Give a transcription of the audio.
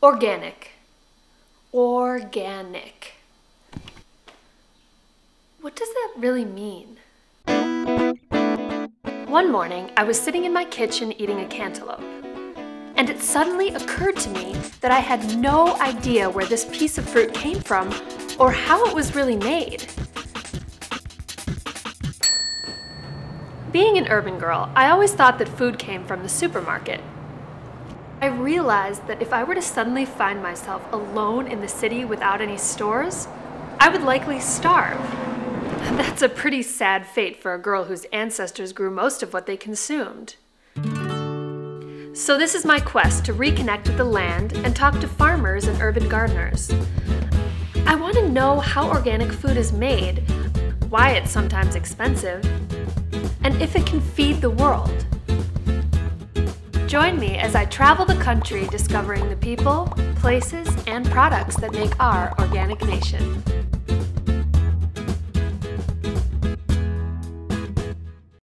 Organic. Organic. What does that really mean? One morning, I was sitting in my kitchen eating a cantaloupe. And it suddenly occurred to me that I had no idea where this piece of fruit came from or how it was really made. Being an urban girl, I always thought that food came from the supermarket. I realized that if I were to suddenly find myself alone in the city without any stores, I would likely starve. That's a pretty sad fate for a girl whose ancestors grew most of what they consumed. So this is my quest to reconnect with the land and talk to farmers and urban gardeners. I want to know how organic food is made, why it's sometimes expensive, and if it can feed the world. Join me as I travel the country discovering the people, places, and products that make our organic nation.